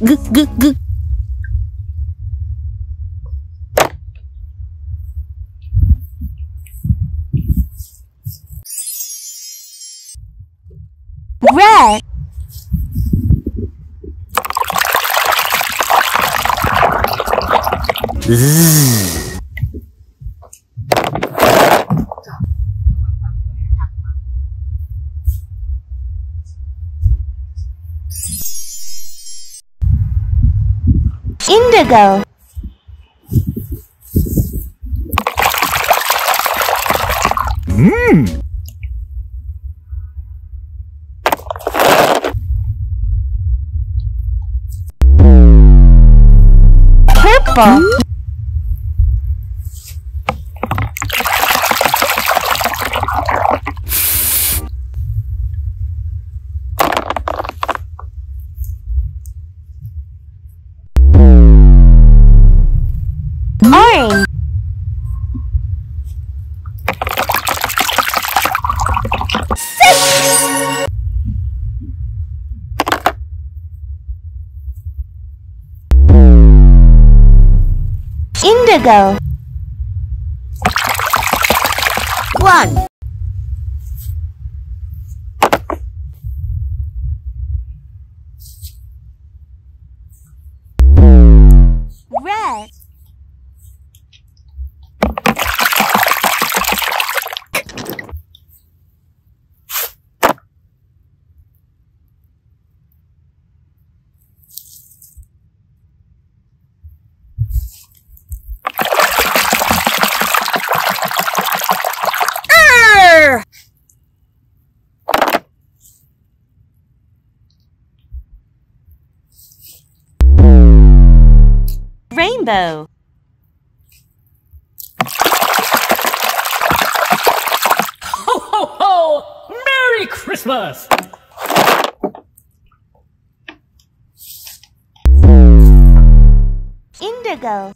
gức gức. Indigo. Mmm. Purple. Indigo. Rainbow. Ho, ho, ho! Merry Christmas! Indigo.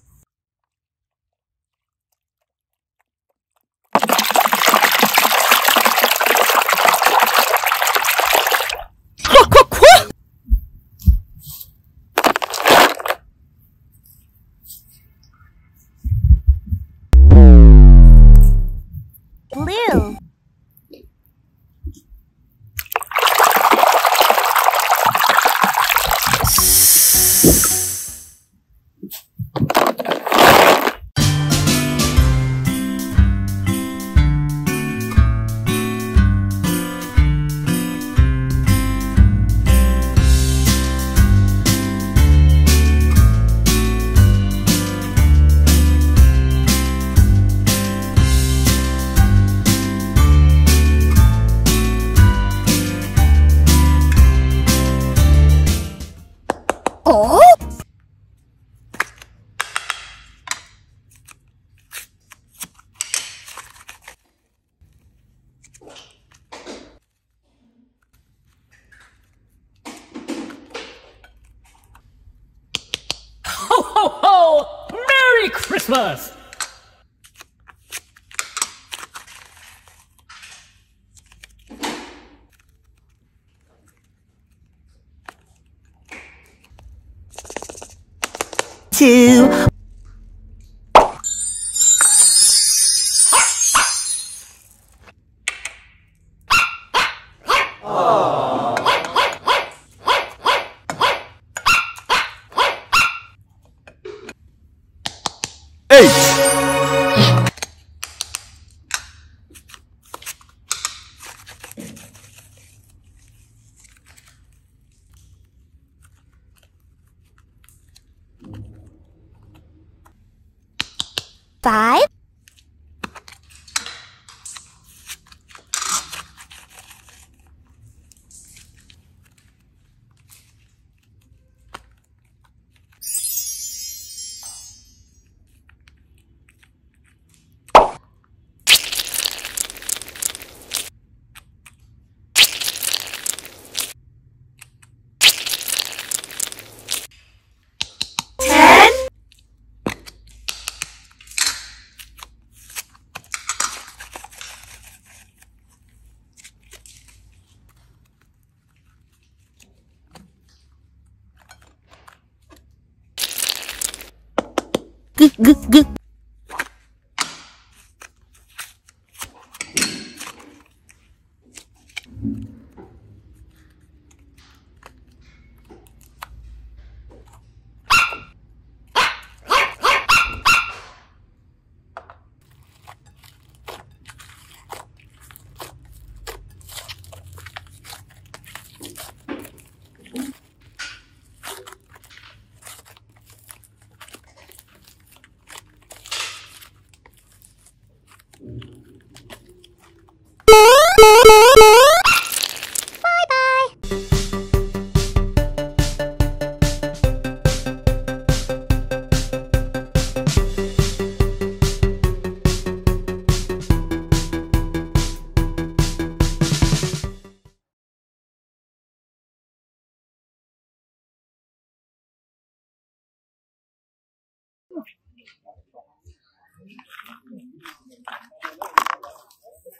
Two,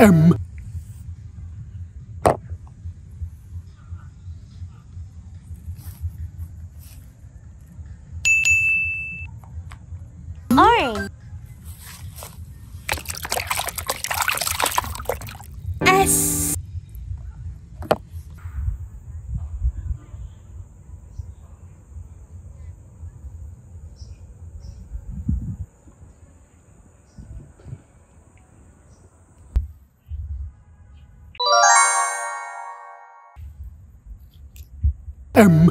M M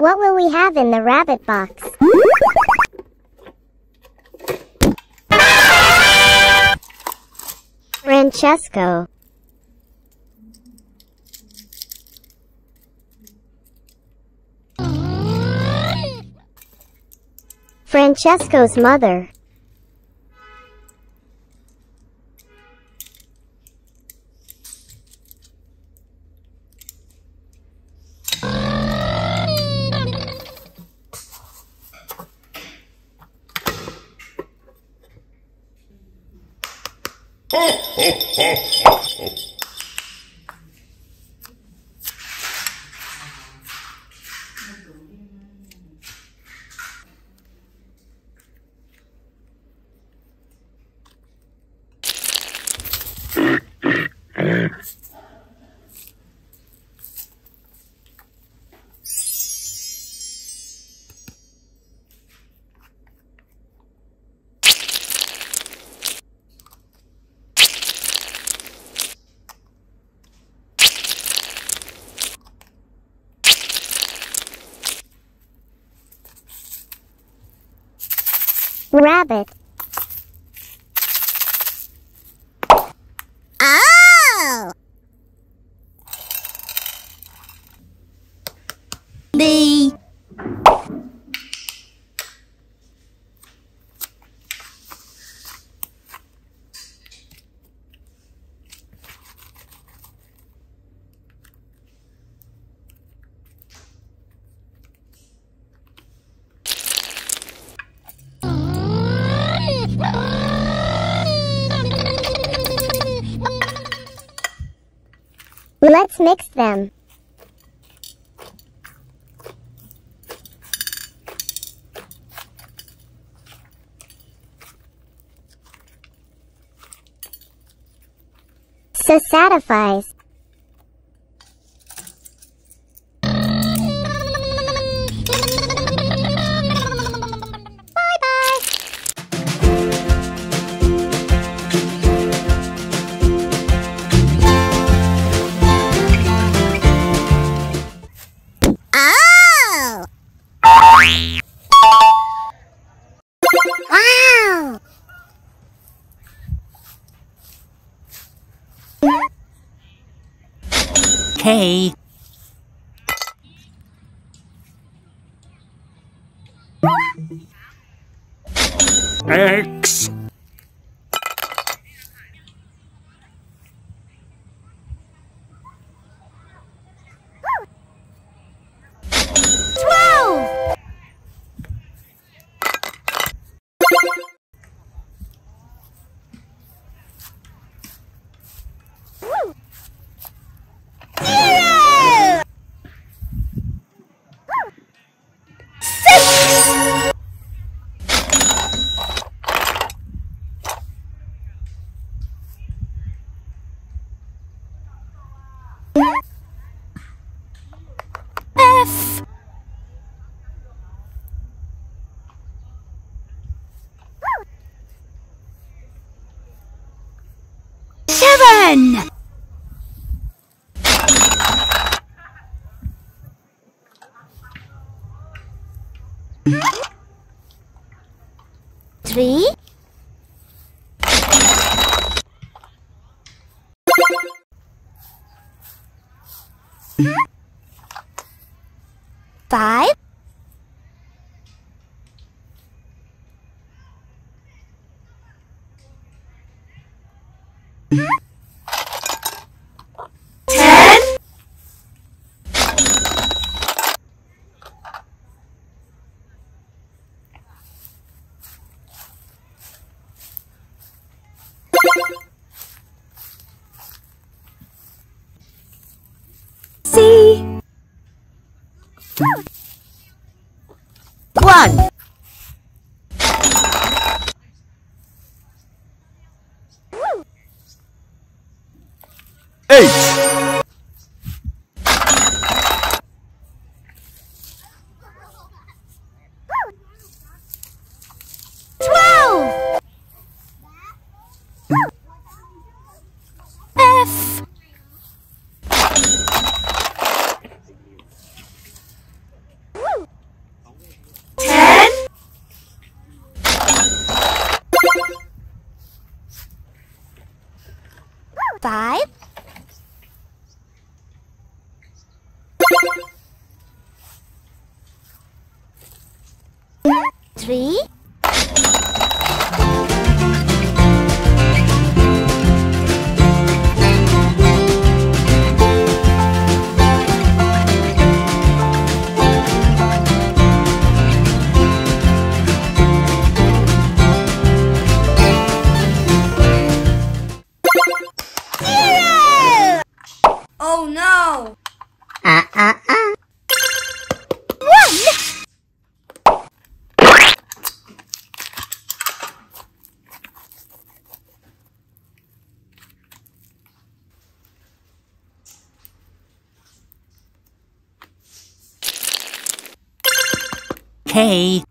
What will we have in the rabbit box? Francesco. Francesco's mother. Rabbit. Mix them. So satisfies. Twelve! K.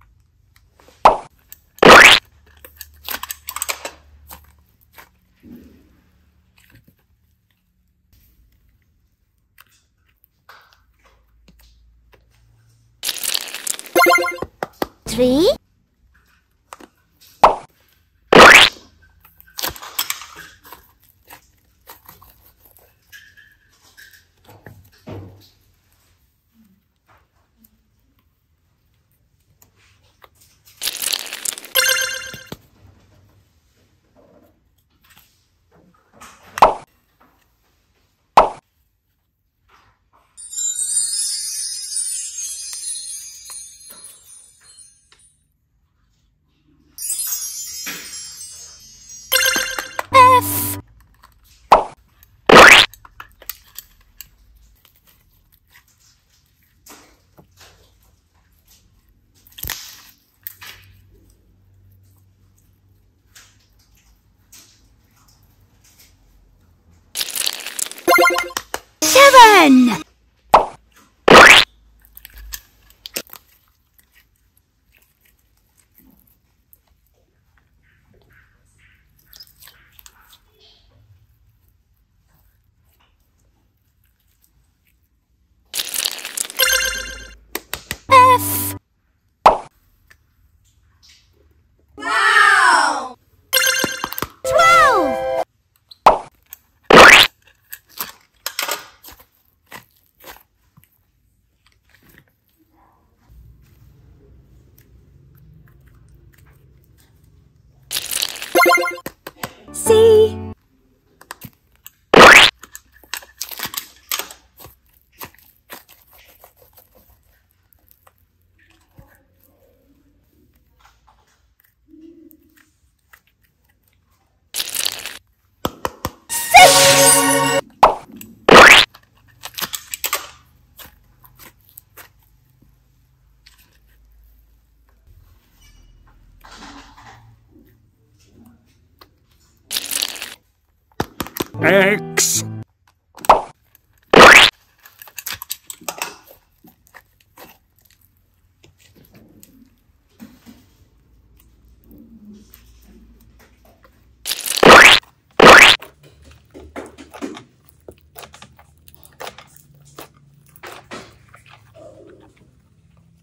X.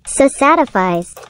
So satisfies.